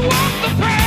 walk the path.